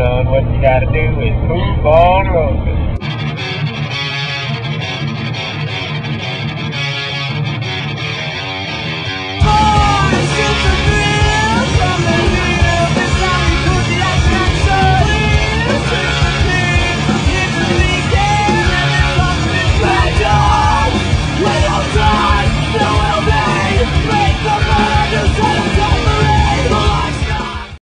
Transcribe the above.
son. What you gotta do is move on over.